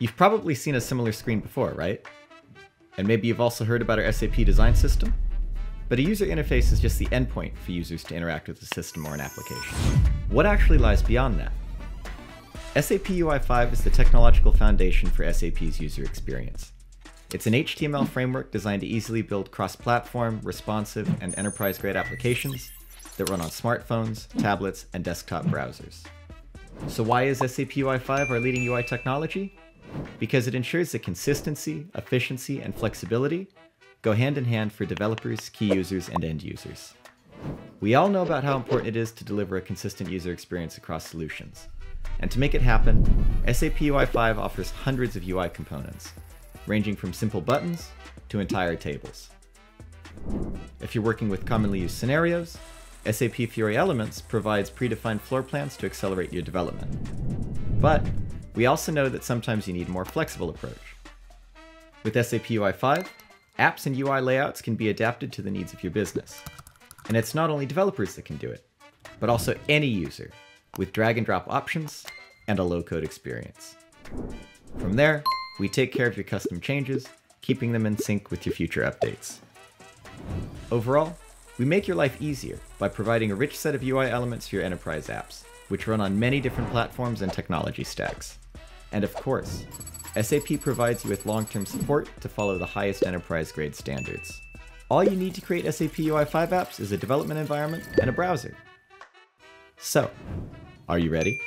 You've probably seen a similar screen before, right? And maybe you've also heard about our SAP design system? But a user interface is just the endpoint for users to interact with a system or an application. What actually lies beyond that? SAP UI5 is the technological foundation for SAP's user experience. It's an HTML framework designed to easily build cross-platform, responsive, and enterprise-grade applications that run on smartphones, tablets, and desktop browsers. So why is SAP UI5 our leading UI technology? Because it ensures that consistency, efficiency, and flexibility go hand in hand for developers, key users, and end users. We all know about how important it is to deliver a consistent user experience across solutions. And to make it happen, SAP UI5 offers hundreds of UI components, ranging from simple buttons to entire tables. If you're working with commonly used scenarios, SAP Fiori Elements provides predefined floor plans to accelerate your development. But we also know that sometimes you need a more flexible approach. With SAP UI5, apps and UI layouts can be adapted to the needs of your business. And it's not only developers that can do it, but also any user with drag and drop options and a low code experience. From there, we take care of your custom changes, keeping them in sync with your future updates. Overall, we make your life easier by providing a rich set of UI elements for your enterprise apps, which run on many different platforms and technology stacks. And of course, SAP provides you with long-term support to follow the highest enterprise grade standards. All you need to create SAP UI5 apps is a development environment and a browser. So, are you ready?